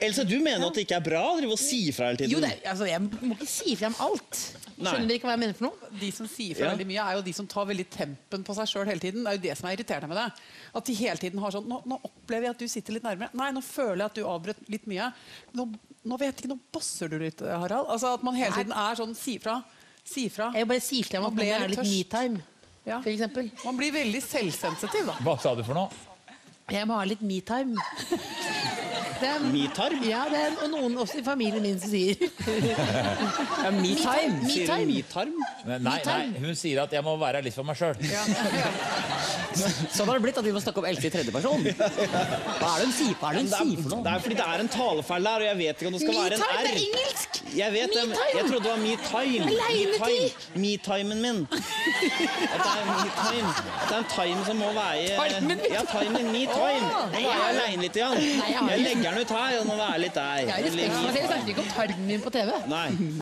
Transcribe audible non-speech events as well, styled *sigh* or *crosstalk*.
Else, du mener at det ikke er bra å drive og si fra hele tiden? Jo, det, altså, jeg må ikke si frem alt. Nei. Skjønner dere ikke hva jeg mener for noe? De som sier fra Ja. veldig mye, er jo de som tar veldig tempen på seg sjøl hele tiden. Det er jo det som er irriterende med det. At de hele tiden har sånn nå, nå opplever jeg at du sitter litt nærmere. Nei, nå føler jeg at du avbrøt litt mye. Nå, nå vet jeg ikke, nå bosser du litt, Harald. Altså At man hele tiden er sånn si fra. Si fra. Jeg bare bare si om at Nå er litt litt me-time. Ja. For eksempel. Man blir veldig selvsensitiv, da. Hva sa du for noe? Jeg må ha litt me-time. Er- Me-tarm? Ja, det er noen også i familien min som sier *laughs* Ja, me time. Sier Me-time. me-tarm? Nei, nei, hun sier at jeg må være litt for meg sjøl. *laughs* Sånn har det blitt at vi må snakke om Else i tredjeperson. Hva er det hun sier, hva er det hun sier er, for noe? det er fordi det er en talefeil der, og jeg vet ikke om det skal være en R. er engelsk! Jeg vet det, jeg trodde det var. Alenetid. Me-time. Me-timen min. At det er me-time. At det er en time som må veie Ja, timen. Me-time. Nå er jeg aleine litt igjen. Jeg legger den ut her, og nå er jeg litt der. Jeg har respekt for meg selv, jeg snakker ikke om tarmen min på TV. Nei.